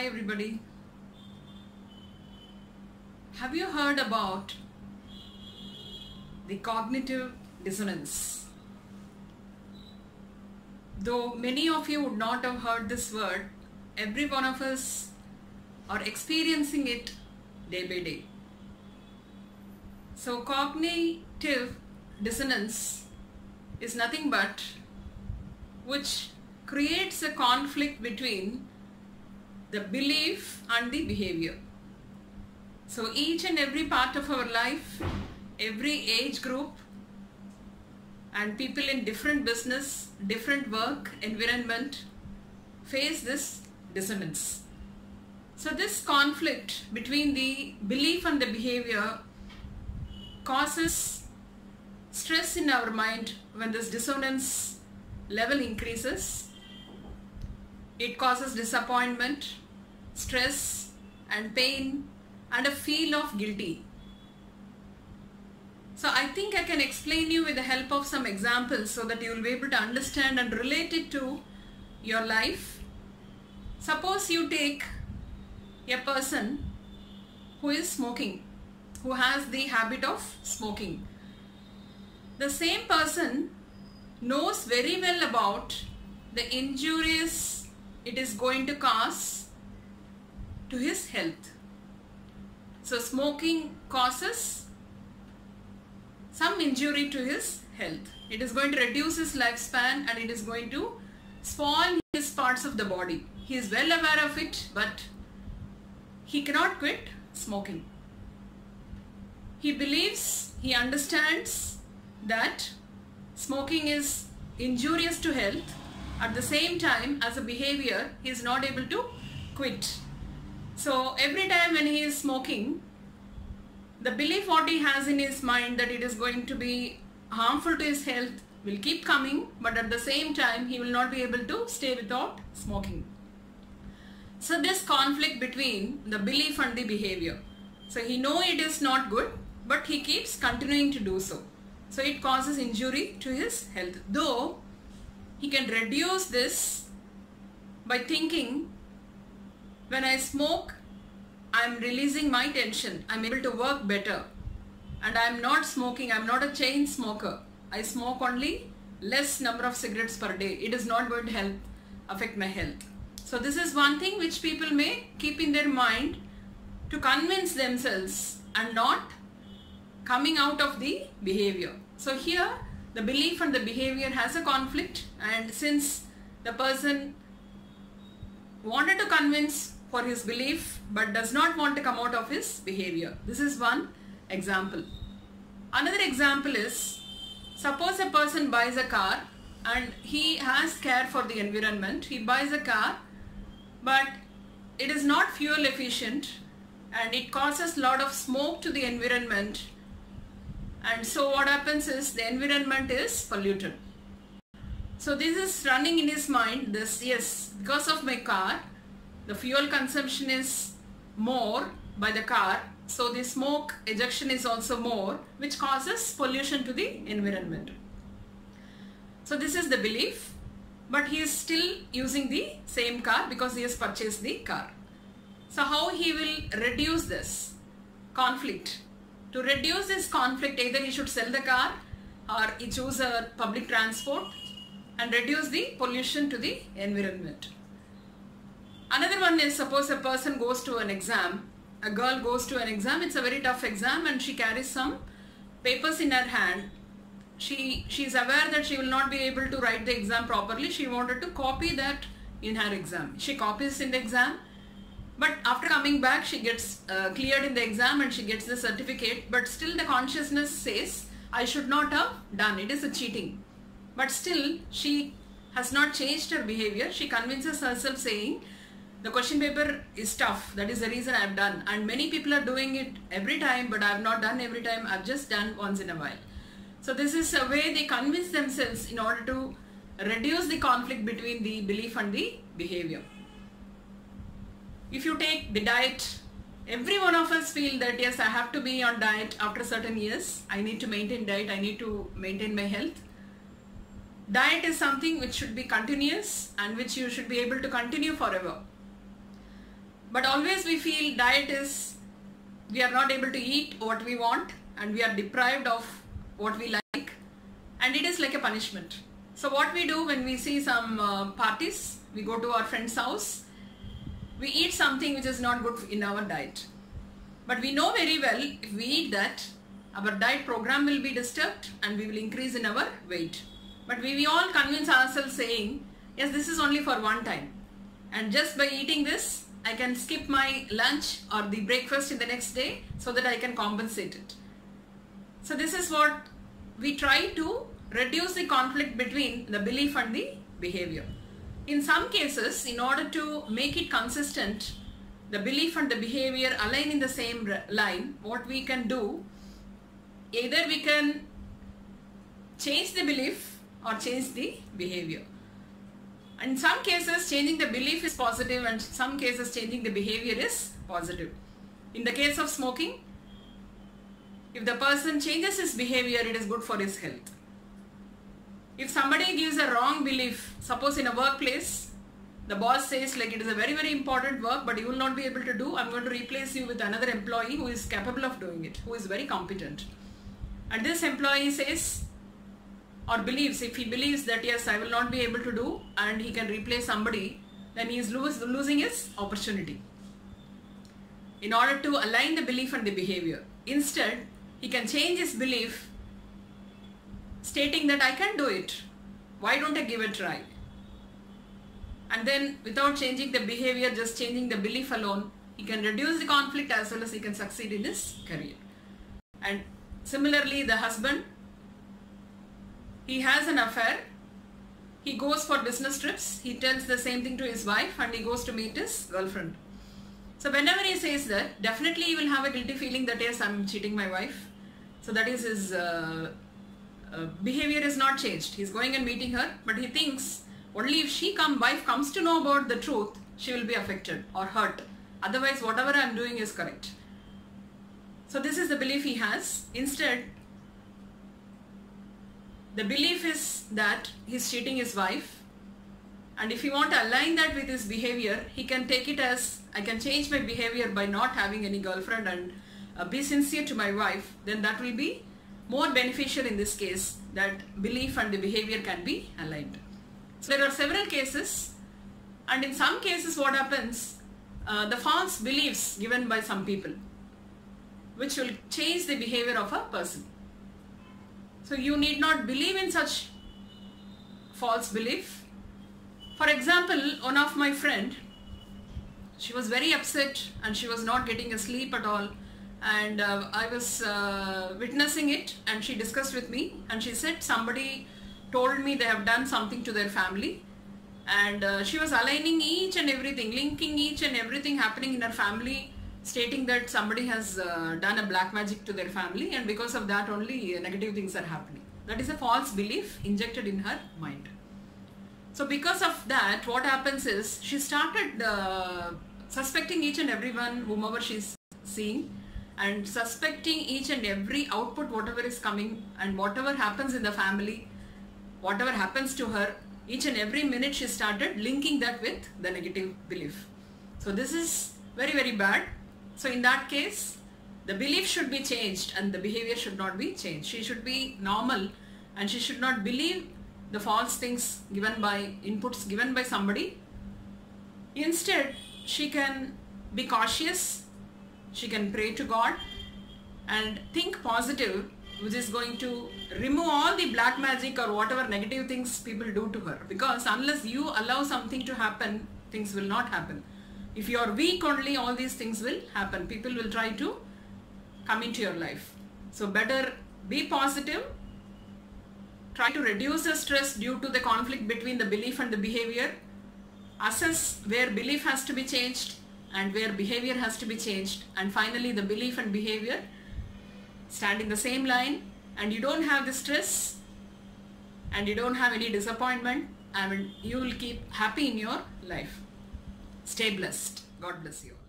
Hi everybody. Have you heard about the cognitive dissonance? Though many of you would not have heard this word, every one of us are experiencing it day by day. So, cognitive dissonance is nothing but which creates a conflict between the belief and the behavior. So each and every part of our life, every age group, and people in different business, different work environment face this dissonance. So this conflict between the belief and the behavior causes stress in our mind when this dissonance level increases. It causes disappointment, stress and pain and a feel of guilty. So I think I can explain you with the help of some examples so that you will be able to understand and relate it to your life. Suppose you take a person who is smoking, who has the habit of smoking. The same person knows very well about the injuries it is going to cause to his health. So smoking causes some injury to his health. It is going to reduce his lifespan and it is going to spoil his parts of the body. He is well aware of it but he cannot quit smoking. He believes, he understands that smoking is injurious to health at the same time as a behavior he is not able to quit so every time when he is smoking the belief what he has in his mind that it is going to be harmful to his health will keep coming but at the same time he will not be able to stay without smoking. So this conflict between the belief and the behavior. So he know it is not good but he keeps continuing to do so. So it causes injury to his health. Though he can reduce this by thinking when I smoke, I'm releasing my tension. I'm able to work better. And I'm not smoking. I'm not a chain smoker. I smoke only less number of cigarettes per day. It is not going to help affect my health. So this is one thing which people may keep in their mind to convince themselves and not coming out of the behavior. So here the belief and the behavior has a conflict and since the person wanted to convince for his belief but does not want to come out of his behavior. This is one example. Another example is suppose a person buys a car and he has care for the environment. He buys a car but it is not fuel efficient and it causes lot of smoke to the environment and so what happens is the environment is polluted. So this is running in his mind this yes because of my car the fuel consumption is more by the car so the smoke ejection is also more which causes pollution to the environment. So this is the belief but he is still using the same car because he has purchased the car. So how he will reduce this conflict to reduce this conflict, either he should sell the car or he choose a public transport and reduce the pollution to the environment. Another one is suppose a person goes to an exam, a girl goes to an exam, it's a very tough exam and she carries some papers in her hand. She, she is aware that she will not be able to write the exam properly. She wanted to copy that in her exam. She copies in the exam but after coming back, she gets uh, cleared in the exam and she gets the certificate. But still the consciousness says, I should not have done. It is a cheating. But still, she has not changed her behavior. She convinces herself saying, the question paper is tough. That is the reason I have done. And many people are doing it every time, but I have not done every time. I've just done once in a while. So this is a way they convince themselves in order to reduce the conflict between the belief and the behavior if you take the diet every one of us feel that yes I have to be on diet after certain years I need to maintain diet I need to maintain my health diet is something which should be continuous and which you should be able to continue forever but always we feel diet is we are not able to eat what we want and we are deprived of what we like and it is like a punishment. So what we do when we see some uh, parties we go to our friend's house we eat something which is not good in our diet. But we know very well if we eat that our diet program will be disturbed and we will increase in our weight. But we, we all convince ourselves saying yes this is only for one time. And just by eating this I can skip my lunch or the breakfast in the next day so that I can compensate it. So this is what we try to reduce the conflict between the belief and the behavior. In some cases, in order to make it consistent, the belief and the behavior align in the same line, what we can do, either we can change the belief or change the behavior. In some cases, changing the belief is positive and some cases changing the behavior is positive. In the case of smoking, if the person changes his behavior, it is good for his health. If somebody gives a wrong belief, suppose in a workplace, the boss says like it is a very very important work but you will not be able to do, I'm going to replace you with another employee who is capable of doing it, who is very competent. And this employee says or believes, if he believes that yes, I will not be able to do and he can replace somebody, then he is lose, losing his opportunity. In order to align the belief and the behavior. Instead, he can change his belief stating that I can do it. Why don't I give it a try? And then without changing the behavior, just changing the belief alone, he can reduce the conflict as well as he can succeed in his career. And similarly, the husband he has an affair. He goes for business trips. He tells the same thing to his wife and he goes to meet his girlfriend. So whenever he says that, definitely he will have a guilty feeling that yes, I'm cheating my wife. So that is his uh, uh, behavior is not changed. He's going and meeting her, but he thinks only if she come, wife comes to know about the truth, she will be affected or hurt. Otherwise, whatever I'm doing is correct. So this is the belief he has. Instead, the belief is that he's cheating his wife and if you want to align that with his behavior he can take it as I can change my behavior by not having any girlfriend and uh, be sincere to my wife then that will be more beneficial in this case that belief and the behavior can be aligned. So there are several cases and in some cases what happens uh, the false beliefs given by some people which will change the behavior of a person. So you need not believe in such false belief. For example, one of my friend, she was very upset and she was not getting a sleep at all. And uh, I was uh, witnessing it and she discussed with me and she said somebody told me they have done something to their family. And uh, she was aligning each and everything, linking each and everything happening in her family stating that somebody has uh, done a black magic to their family and because of that only uh, negative things are happening. That is a false belief injected in her mind. So because of that, what happens is she started uh, suspecting each and everyone, whomever she's seeing, and suspecting each and every output, whatever is coming, and whatever happens in the family, whatever happens to her, each and every minute she started linking that with the negative belief. So this is very, very bad so in that case, the belief should be changed and the behavior should not be changed. She should be normal and she should not believe the false things given by inputs given by somebody. Instead, she can be cautious, she can pray to God and think positive which is going to remove all the black magic or whatever negative things people do to her because unless you allow something to happen, things will not happen. If you are weak only, all these things will happen. People will try to come into your life. So better be positive. Try to reduce the stress due to the conflict between the belief and the behavior. Assess where belief has to be changed and where behavior has to be changed. And finally, the belief and behavior stand in the same line and you don't have the stress and you don't have any disappointment I mean you will keep happy in your life. Stay blessed. God bless you.